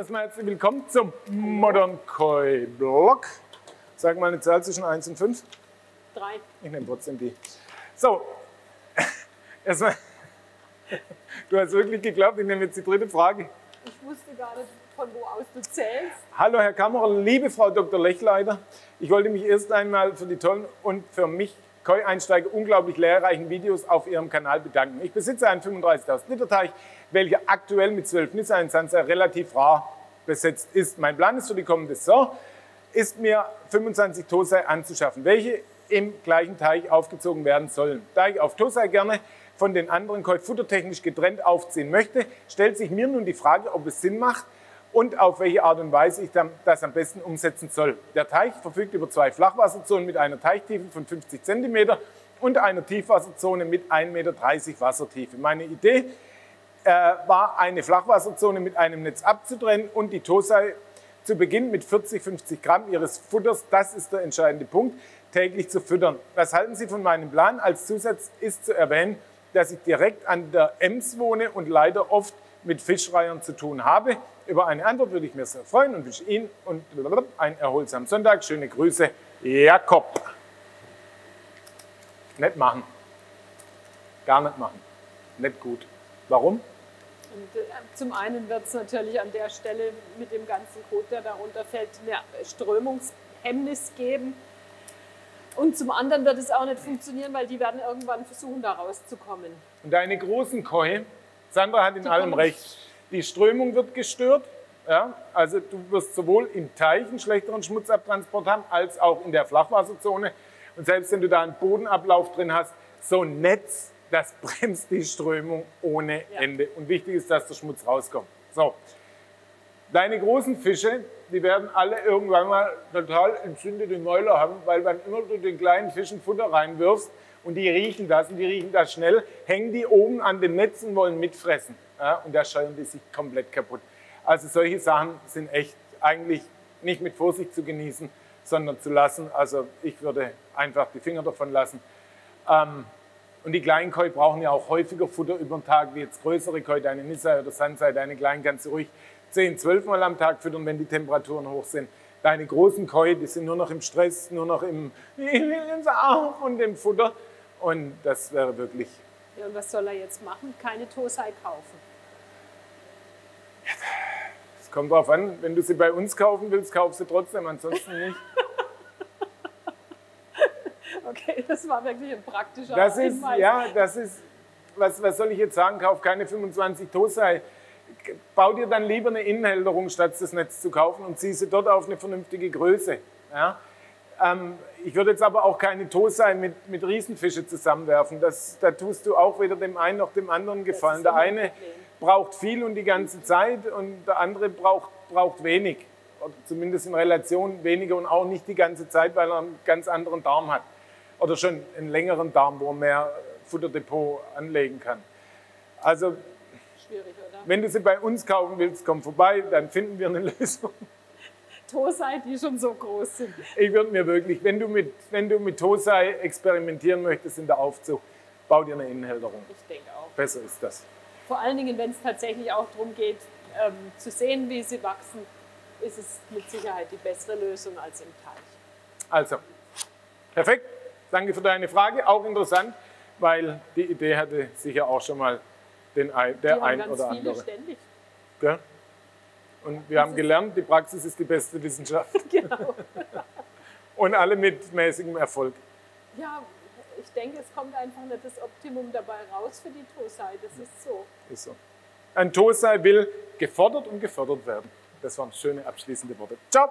erstmal herzlich willkommen zum Modern Koi Blog. Sag mal eine Zahl zwischen 1 und 5. Drei. Ich nehme trotzdem die. So, erstmal, du hast wirklich geglaubt, ich nehme jetzt die dritte Frage. Ich wusste gar nicht, von wo aus du zählst. Hallo Herr Kammerer, liebe Frau Dr. Lechleiter. Ich wollte mich erst einmal für die tollen und für mich Koi-Einsteiger unglaublich lehrreichen Videos auf Ihrem Kanal bedanken. Ich besitze einen 35.000 Liter Teich, welcher aktuell mit 12 Nizza in Sansa relativ rar besetzt ist. Mein Plan ist für die kommende Saison, ist mir 25 Tosei anzuschaffen, welche im gleichen Teich aufgezogen werden sollen. Da ich auf Tosei gerne von den anderen Koi futtertechnisch getrennt aufziehen möchte, stellt sich mir nun die Frage, ob es Sinn macht, und auf welche Art und Weise ich das am besten umsetzen soll. Der Teich verfügt über zwei Flachwasserzonen mit einer Teichtiefe von 50 cm und einer Tiefwasserzone mit 1,30 Meter Wassertiefe. Meine Idee äh, war, eine Flachwasserzone mit einem Netz abzutrennen und die Tosei zu Beginn mit 40, 50 Gramm ihres Futters, das ist der entscheidende Punkt, täglich zu füttern. Was halten Sie von meinem Plan? Als Zusatz ist zu erwähnen, dass ich direkt an der Ems wohne und leider oft mit Fischreihern zu tun habe. Über eine Antwort würde ich mir sehr freuen und wünsche Ihnen und einen erholsamen Sonntag. Schöne Grüße, Jakob. Nicht machen. Gar nicht machen. Nicht gut. Warum? Und, äh, zum einen wird es natürlich an der Stelle mit dem ganzen Code, der darunter fällt, eine Strömungshemmnis geben. Und zum anderen wird es auch nicht funktionieren, weil die werden irgendwann versuchen, da rauszukommen. Und deine großen Koi, Sandra hat in allem recht. Die Strömung wird gestört. Ja? Also du wirst sowohl im Teich einen schlechteren Schmutzabtransport haben, als auch in der Flachwasserzone. Und selbst wenn du da einen Bodenablauf drin hast, so ein Netz, das bremst die Strömung ohne ja. Ende. Und wichtig ist, dass der Schmutz rauskommt. So. Deine großen Fische, die werden alle irgendwann mal total entzündete Mäuler haben, weil wenn immer du den kleinen Fischen Futter reinwirfst, und die riechen das und die riechen das schnell, hängen die oben an den Netzen, wollen mitfressen ja, und da scheuern die sich komplett kaputt. Also solche Sachen sind echt eigentlich nicht mit Vorsicht zu genießen, sondern zu lassen. Also ich würde einfach die Finger davon lassen. Ähm, und die kleinen Koi brauchen ja auch häufiger Futter über den Tag, wie jetzt größere Koi, deine Nissa oder Sansei, deine kleinen kannst du ruhig 10, 12 Mal am Tag füttern, wenn die Temperaturen hoch sind. Deine großen Koi, die sind nur noch im Stress, nur noch im, im Arm und im Futter. Und das wäre wirklich. Ja, und was soll er jetzt machen? Keine Tosei kaufen. Es kommt drauf an, wenn du sie bei uns kaufen willst, kauf sie trotzdem, ansonsten nicht. okay, das war wirklich ein praktischer das ist, Hinweis. Ja, das ist, was, was soll ich jetzt sagen, kauf keine 25 Tosei. Bau dir dann lieber eine Innenhalterung, statt das Netz zu kaufen und zieh sie dort auf eine vernünftige Größe. Ja? Ähm, ich würde jetzt aber auch keine Tosei mit, mit Riesenfische zusammenwerfen. Das, da tust du auch weder dem einen noch dem anderen gefallen. Der eine braucht viel und die ganze Zeit und der andere braucht, braucht wenig. Oder zumindest in Relation weniger und auch nicht die ganze Zeit, weil er einen ganz anderen Darm hat. Oder schon einen längeren Darm, wo er mehr Futterdepot anlegen kann. Also, wenn du sie bei uns kaufen willst, komm vorbei, dann finden wir eine Lösung. Tosei, die schon so groß sind. Ich würde mir wirklich, wenn du mit, wenn du mit Tosei experimentieren möchtest in der Aufzug, bau dir eine Innenhalterung. Ich denke auch. Besser ist das. Vor allen Dingen, wenn es tatsächlich auch darum geht, ähm, zu sehen, wie sie wachsen, ist es mit Sicherheit die bessere Lösung als im Teich. Also, perfekt. Danke für deine Frage. Auch interessant, weil die Idee hatte sicher auch schon mal den, der die ein oder andere. Ständig. Gell? Und wir haben gelernt, die Praxis ist die beste Wissenschaft. Genau. Und alle mit mäßigem Erfolg. Ja, ich denke, es kommt einfach nicht das Optimum dabei raus für die Tosei. Das ist so. Ist so. Ein Tosei will gefordert und gefördert werden. Das waren schöne abschließende Worte. Ciao!